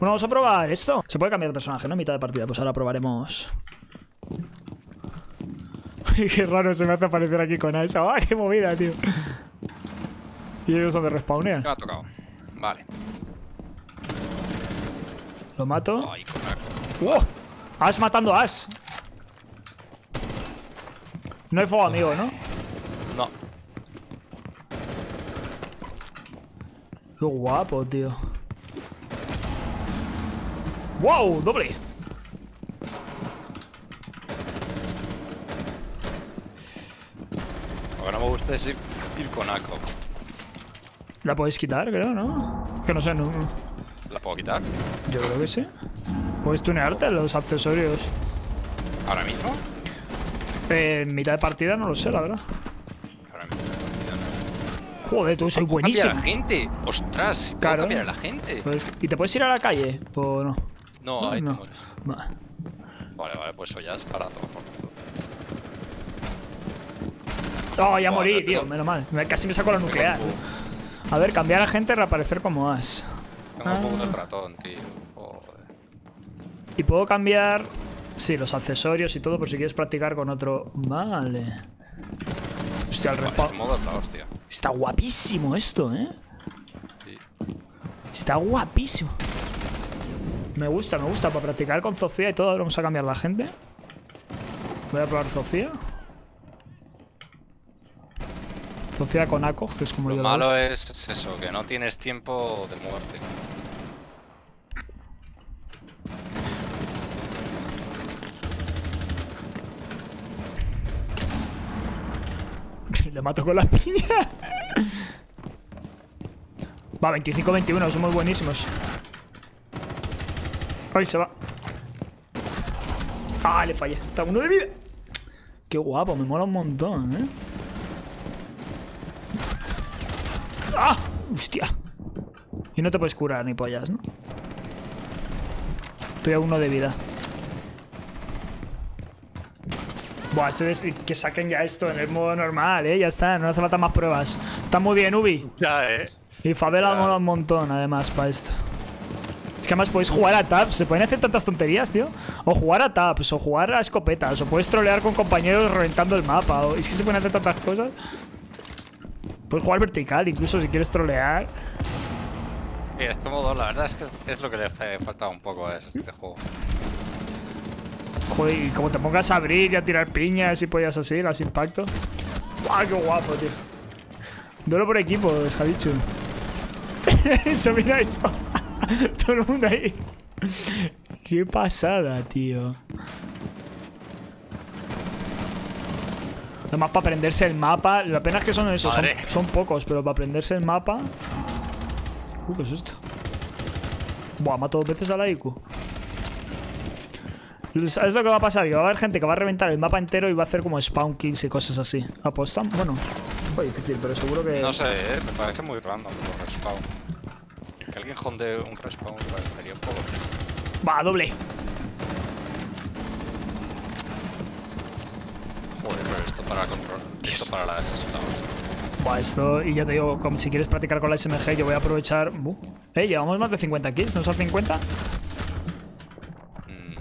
Bueno, vamos a probar esto. Se puede cambiar de personaje, ¿no? Mitad de partida. Pues ahora probaremos. qué raro se me hace aparecer aquí con Ash. ¡Ah, qué movida, tío! Y ellos son de respawnear. Me ha tocado. Vale. Lo mato. Ay. ¡Wow! Ash matando a Ash. No hay fuego amigo, ¿no? No. Qué guapo, tío. ¡Wow! ¡Doble! Lo que no me gusta es ir, ir con Aco. La podéis quitar, creo, ¿no? Que no sé, no. ¿La puedo quitar? Yo creo que sí. Puedes tunearte los accesorios. ¿Ahora mismo? Eh, en mitad de partida no lo sé, la verdad. Ahora mismo. Joder, tú soy ¿Cómo buenísimo. cambiar a la gente? ¡Ostras! ¿sí puedo Claro. cambiar a la gente? Pues, ¿Y te puedes ir a la calle? ¿O no? No, ahí no. te mueres. Va. Vale, vale, pues eso ya es para todo. Oh, ya morí, tío. Menos mal. Casi me saco la nuclear. A ver, cambiar a gente, reaparecer como As. Tengo un poco Ah. del ratón, tío. Joder. Y puedo cambiar... Sí, los accesorios y todo por si quieres practicar con otro... Vale. Hostia, el respawn... este. Está guapísimo esto, ¿eh? Sí. Está guapísimo. Me gusta, me gusta. Para practicar con Sofía y todo. Vamos a cambiar la gente. Voy a probar Sofía. Sofía con Ako, que es como Lo yo malo es eso, que no tienes tiempo de muerte. Le mato con la piña. Va, 25-21, somos buenísimos. Ay, se va. Ah, le fallé. Está uno de vida. Qué guapo, me mola un montón, ¿eh? ¡Ah! ¡Hostia! Y no te puedes curar ni pollas, ¿no? Estoy a uno de vida. Buah, esto es que saquen ya esto en el modo normal, ¿eh? Ya está, no hace falta más pruebas. Está muy bien, Ubi. Ya, eh. Y Favela Ya. mola un montón, además, para esto. Es que además podéis jugar a taps. Se pueden hacer tantas tonterías, tío. O jugar a taps, o jugar a escopetas, o puedes trolear con compañeros reventando el mapa. O... Es que se pueden hacer tantas cosas. Puedes jugar vertical, incluso si quieres trolear. Y este modo, la verdad es que es lo que le fa- falta un poco a este juego. Joder, y como te pongas a abrir y a tirar piñas y pollas así, las impacto. ¡Guau, qué guapo, tío! Duelo por equipo, ha dicho. eso, mira eso. Todo el mundo ahí. Qué pasada, tío. Además, para aprenderse el mapa. La pena es que son esos, son, pocos, pero para aprenderse el mapa. Uh, ¿qué es esto? Buah, mato dos veces a la IQ. ¿Sabes lo que va a pasar? Que va a haber gente que va a reventar el mapa entero y va a hacer como spawn kills y cosas así. ¿Apostan? Bueno, fue difícil, pero seguro que. No sé, eh, me parece muy random los respawn. Que alguien honde un respawn parecería un poco. Va, doble. Joder, pero esto para control. Esto para la S es la hostia. Buah, esto. Y ya te digo, como si quieres practicar con la SMG, yo voy a aprovechar. Uh. Eh, llevamos más de 50 kills, ¿no son 50? Mm,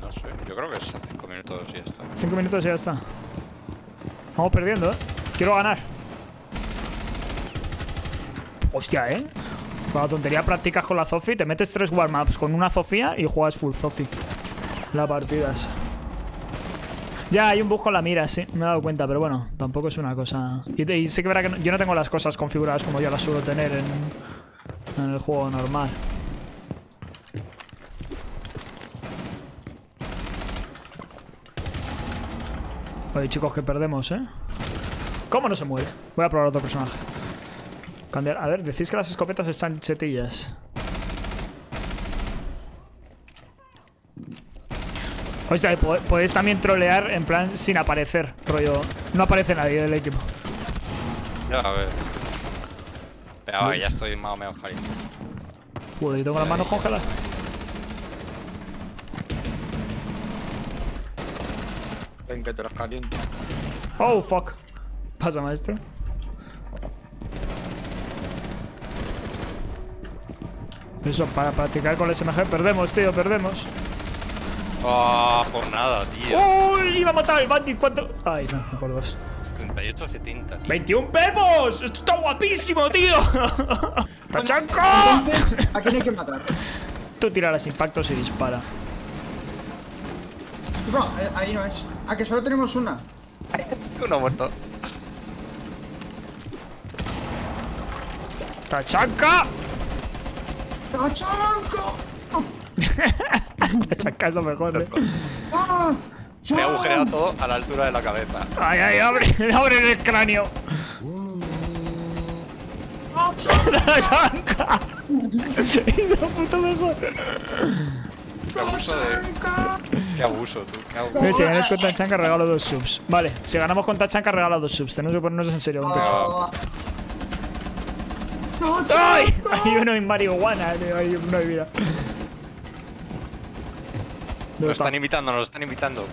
no sé, yo creo que es a 5 minutos y ya está. 5 minutos y ya está. Vamos perdiendo, ¿eh? Quiero ganar. Hostia, ¿eh? La tontería practicas con la Zofi, te metes tres warm-ups con una Zofía y juegas full Zofi. Las partidas. Ya, hay un bug con la mira, sí, me he dado cuenta, pero bueno, tampoco es una cosa... Y, y sí que verá que yo no tengo las cosas configuradas como yo las suelo tener en, en el juego normal. Oye, chicos, que perdemos, ¿eh? ¿Cómo no se muere? Voy a probar otro personaje. Cambiar. A ver, decís que las escopetas están chetillas. Hostia, podéis también trolear en plan sin aparecer, rollo. No aparece nadie del equipo. Ya, a ver. Ya, va, ya estoy más o menos jalido. Joder, tengo las manos congeladas. Ven que te los caliento. Oh, fuck. Pasa, maestro. Eso, para practicar con el SMG perdemos, tío, perdemos. Ah, por nada, tío. ¡Uy! Iba a matar al bandit, ¿cuánto? Ay, no, no por dos. 38 70, tío. ¡21 pepos! ¡Esto está guapísimo, tío! ¡Tachanka! Entonces, ¿a quién hay que matar? Tú tira los impactos y dispara. No, eh, ahí no es. Ah, que solo tenemos una. Uno muerto. ¡Tachanka! Es lo mejor, eh. Me he agujereado todo a la altura de la cabeza. ¡Ay, ay! ¡Abre! ¡Abre el cráneo! ¡Tachanka! ¡Es la puta mejor! Qué abuso de. Qué abuso, tú. Qué abuso. Mira, si ganáis con Tachanka regalo dos subs. Vale, si ganamos con Tachanka regalo dos subs. Tenemos que ponernos en serio con Tachanka. ¡Tachanka! ¡Ay! Hay uno en marihuana, tío. Hay uno de vida. ¿Dónde Nos está? están invitando, nos están invitando.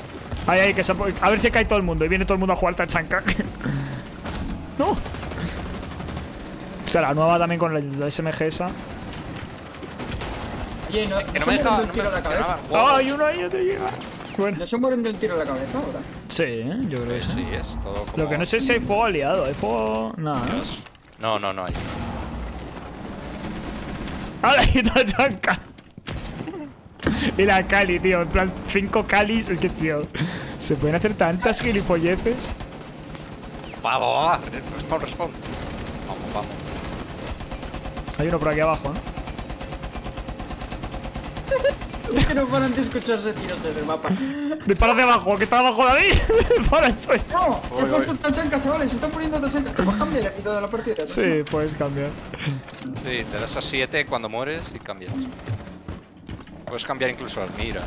Ay, ay, que se A ver si cae todo el mundo y viene todo el mundo a jugar Tachanka. ¡No! O sea, la nueva también con la, SMG esa. Oye, ¿no, Que no no me deja. de No un tiro a la cabeza? Wow. ¡Ay, uno ahí ya te llega! Bueno, ¿No se mueren de un tiro a la cabeza ahora? sí, ¿eh? yo creo que sí. Sí, es todo como. Lo que no sé es si hay fuego aliado. ¿Hay fuego...? Nada, ¿eh? Dios. No, no, no hay. ¡Hala, ahí Tachanka! Y la Cali, tío. En plan, cinco Calis. Es que, tío, se pueden hacer tantas gilipolleces. Vamos, vamos. Respawn, respawn. Vamos, vamos. Hay uno por aquí abajo, ¿no? Es que no paran de escucharse tiros en el mapa. Dispara de abajo, que está abajo David. Para el suelo. ¡No! Se ha puesto uy. Tachanka, chavales. Se están poniendo Tachanka. Pues cambia y ha quitado la partida. Sí, puedes cambiar. Sí, te das a 7 cuando mueres y cambias. Puedes cambiar incluso las miras.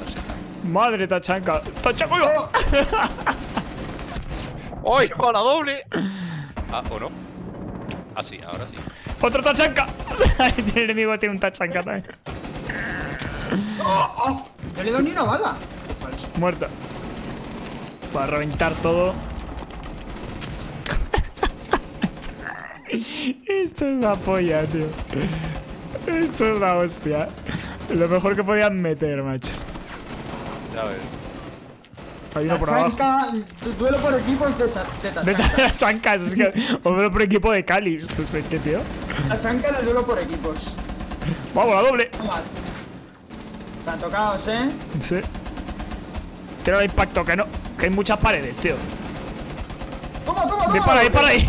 Madre Tachanka. ¡Tachanka! ¡Uy! ¡Uy! ¡Con la doble! Ah, ¿o no? Ah, sí, ahora sí. ¡Otro tiene el enemigo tiene un Tachanka también. ¡Oh! ¡Oh! No le he dado ni una bala. Falso. Muerta. Para reventar todo. Esto es la polla, tío. Esto es la hostia. Lo mejor que podían meter, macho. Ya ves. Hay uno por abajo. Duelo por equipos de, cha- de De. Tachancas, es que. O veo por equipo de Calis. ¿Tú sabes qué, tío? Tachanka de duelo por equipos. Vamos, la doble. Toma. Están tocados, ¿eh? Sí. Tira el impacto, que no. Que hay muchas paredes, tío. ¡Toma, toma, toma! Dispara, dispara ahí.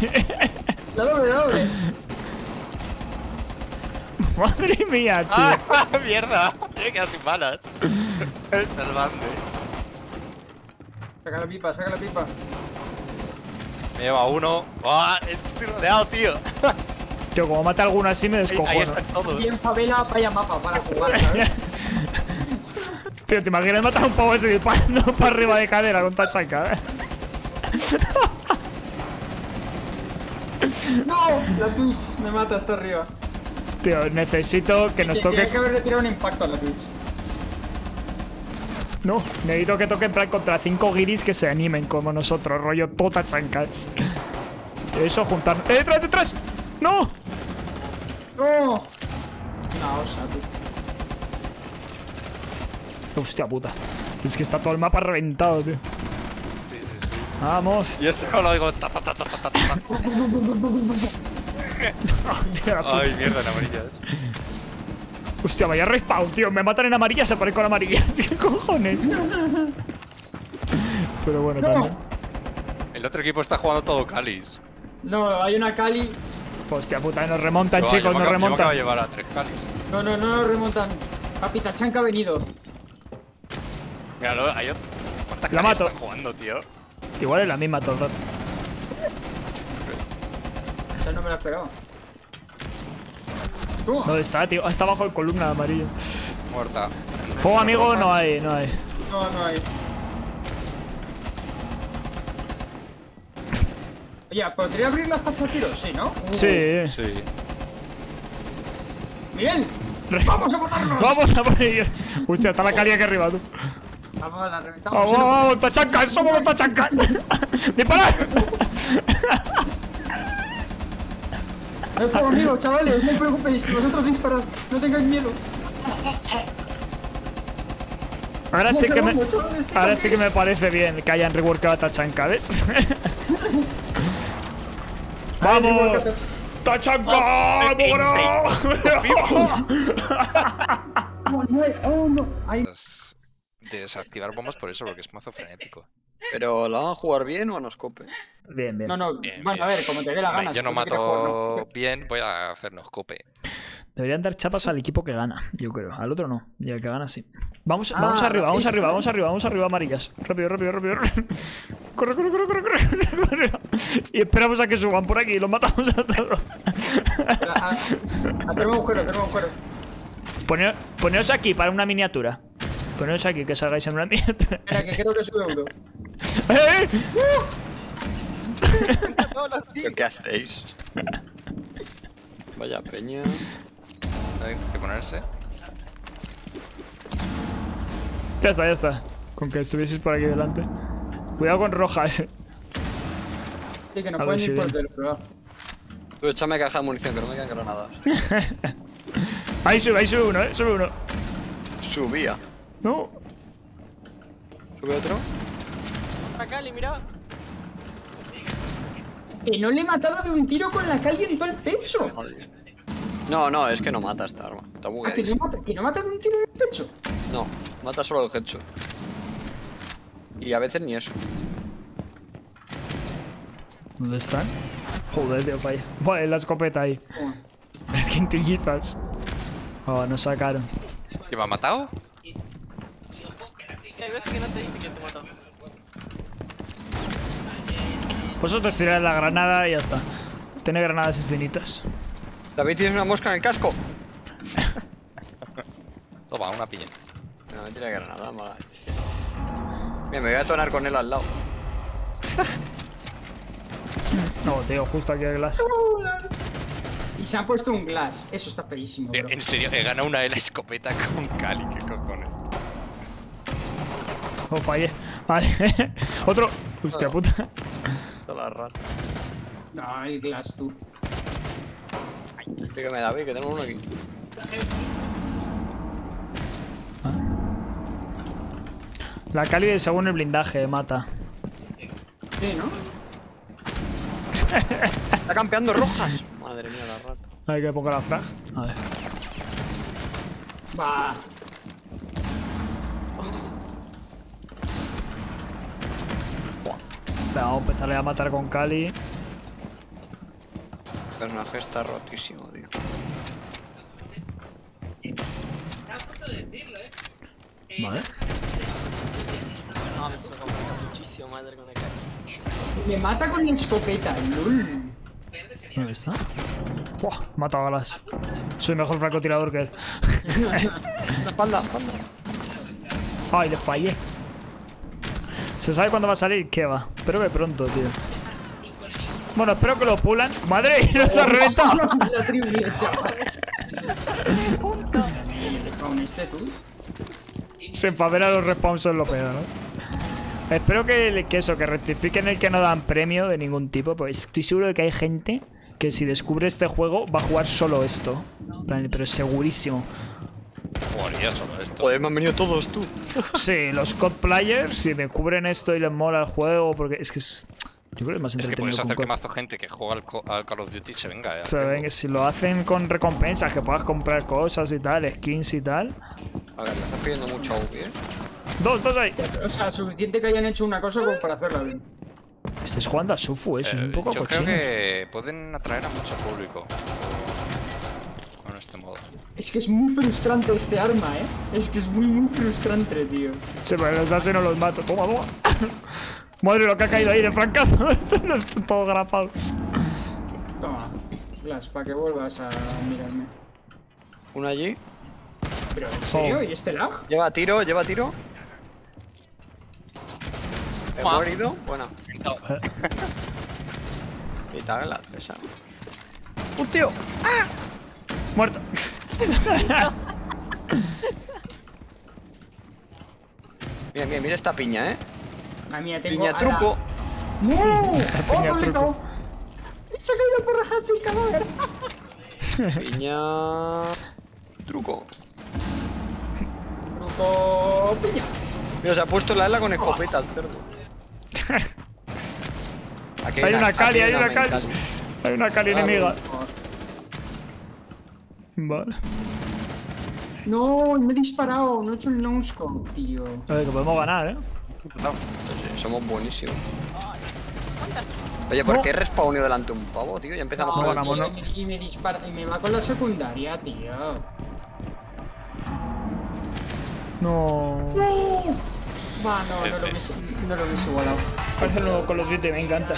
La doble, la doble. Madre mía, tío. ¡Ah! ¡Mierda! Me he quedado sin balas. Salvadme. Saca la pipa, saca la pipa. Me lleva uno. ¡Ah! Estoy rodeado, tío. Tío, como mata a alguno así me Ahí, descojono. ahí están todos. Bien favela, vaya mapa para jugar, ¿sabes? Tío, ¿te imaginas matar a un pavo ese disparando para arriba de cadera con tachanca? eh? ¡No! La Twitch me mata hasta arriba. Tío, necesito que nos Tiene toque. que haberle tirado un impacto a la Twitch. No, necesito que toque en plan contra cinco guiris que se animen como nosotros, rollo tota chancas. Eso, juntar. ¡Eh, detrás, detrás! ¡No! ¡No! Una osa, tío. Hostia puta. Es que está todo el mapa reventado, tío. Sí, sí, sí. Vamos. Yo solo lo. Ta, ta, ta, puta. Ay, mierda, en amarillas. Hostia, vaya respawn, tío. Me matan en amarilla, se ponen con amarillas. ¿Qué cojones? Pero bueno, también. El otro equipo está jugando todo Calis. No, hay una Cali. Hostia puta, nos remontan, chicos, nos acabo- yo me acabo remontan. de llevar a tres Calis. No, no, no nos remontan. Papi, Tachanka ha venido. Míralo, hay otro. ¿Cuántas La mato. están jugando, tío? Igual es la misma todo el rato. Esa no me la esperaba. ¿Dónde está, tío? Ah, está bajo el columna amarillo. Muerta. Fuego amigo no hay, no hay. No, no hay. Oye, ¿podría abrir las tiros? Sí, ¿no? Uh, Sí. Sí. ¡Miguel! ¡Vamos a matarnos! Vamos a por ellos. Hostia, está la cali aquí arriba, tú. Vamos, la reventamos. Vamos, vamos, vamos, tachancas, somos los tachancas. ¡Disparad! Es por conmigo, chavales, no os preocupéis, vosotros disparad, no tengáis miedo. Ahora sí que me, Vamos, chavales, ¿qué ahora sí que me parece bien que hayan reworkado a Tachanka, ¿ves? ¡Vamos! ¡Tachanka! ¡Bro! Oh, no, oh, no. Ay, Pues, de desactivar bombas por eso, porque es mazo frenético. Pero ¿la van a jugar bien o a noscope? Bien, bien. no, no, Bien, bueno, a ver, como te dé la gana. Yo no si jugar, mato no. bien, voy a hacernos cope. Deberían dar chapas al equipo que gana, yo creo. Al otro no. Y al que gana sí. Vamos, vamos Ah, arriba, vamos arriba, vamos arriba, vamos arriba, amarillas. Rápido, rápido, rápido. Corre, corre, corre, corre, corre, corre. Y esperamos a que suban por aquí y los matamos a todos. Hacer un agujero, hacer un agujero. Poneo- Poneos aquí para una miniatura. Poneos aquí, que salgáis en una miniatura. Espera, que creo que sube uno. ¡Eh! ¿Pero qué hacéis? Vaya peña. Hay que ponerse. Ya está, ya está. Con que estuvieseis por aquí delante. Cuidado con roja ese. Sí, que no A pueden ir por el pero. Tú échame caja de munición, que no me quedan granadas. Ahí sube, ahí sube uno, eh. Sube uno. Subía. No. ¿Sube otro? Que no le he matado de un tiro con la Cali en todo el pecho. No, no, es que no mata esta arma. Está Ah, que no, mata, que no mata de un tiro en el pecho. No, mata solo el headshot. Y a veces ni eso. ¿Dónde están? Joder, tío, falla. Vale, la escopeta ahí. Oh. Las quintillizas. Oh, nos sacaron. ¿Y me ha matado? Vosotros tirad la granada y ya está. Tiene granadas infinitas. David, tienes una mosca en el casco. Toma, una piña. No, no tiene granada, mala. Bien, me voy a tonar con él al lado. No, tío, justo aquí el glass. Y se ha puesto un glass. Eso está feísimo, Eh, bro. En serio, he ganado una de la escopeta con Cali, qué cojones. Oh, fallé. Vale. Otro. Hostia puta. Toda la rata. No, el glass, tú. Dígame, David, que tenemos uno aquí. La Cali según el blindaje mata. Sí, ¿no? Está campeando rojas. Madre mía, la rata. A ver que ponga la frag. A ver. Va. Vamos a empezarle a matar con Cali. El personaje está rotísimo, tío. Vale. Me mata con la escopeta, lol. ¿Dónde está? Buah, mata a Galas. Soy mejor francotirador que él. Espalda, espalda. Ay, le fallé. ¿Se sabe cuándo va a salir? ¿Qué va? Espero que pronto, tío. Bueno, espero que lo pulan. ¡Madre! ¡Nos ha reventado! la trivia, chaval. ¿Con tú? Se empavera los respawns en lo peor, ¿no? Espero que, que eso, que rectifiquen el que no dan premio de ningún tipo, pues estoy seguro de que hay gente que si descubre este juego va a jugar solo esto. Pero segurísimo. Jugaría solo esto. Joder, me han venido todos tú. Sí, los COD players, si descubren esto y les mola el juego, porque es que es. Yo creo que es más Es que entretenido. puedes hacer que mazo gente que juega al, co- al Call of Duty se venga, eh. O sea, ven que si lo hacen con recompensas, que puedas comprar cosas y tal, skins y tal. A ver, le estás pidiendo mucho a Ubi, ¿eh? Dos, dos ahí. O sea, suficiente que hayan hecho una cosa como para hacerla bien. Estáis jugando a Sufu, eso es un Eh, poco yo creo que pueden atraer a mucho público Es que es muy frustrante este arma, ¿eh? Es que es muy, muy frustrante, tío. Se me los das y no los mato. Toma, toma. Madre lo que ha caído ahí de francazo. No están todos grapados. Toma. Glass, para que vuelvas a mirarme. Uno allí. ¿Pero en serio? ¿Y este lag? Lleva tiro, lleva tiro. He morido. Buena. Y tal, la esa. ¡Un tío! Muerto. Mira, mira, mira esta piña, ¿eh? A mí ya tengo. Piña truco. ¡No! piña ¡Oh, me truco. cago! ¡Se ha caído por la hatch el cadáver! Piña. Truco. Truco. Pilla. Mira, se ha puesto la ala con escopeta al cerdo. Aquí Hay una Cali, hay una Cali. Hay una cali Ah, enemiga. Vale. No, me he disparado. No he hecho el noscope, tío. A ver, que podemos ganar, ¿eh? No, somos buenísimos. Oye, ¿por No. qué respawneo delante de un pavo, tío? Ya empezamos No, con ganamos, tío, y, me, y me dispara y me va con la secundaria, tío. No. Va, no, no lo hubiese, no lo hubiese igualado. Parece nuevo Call of Duty, me encanta.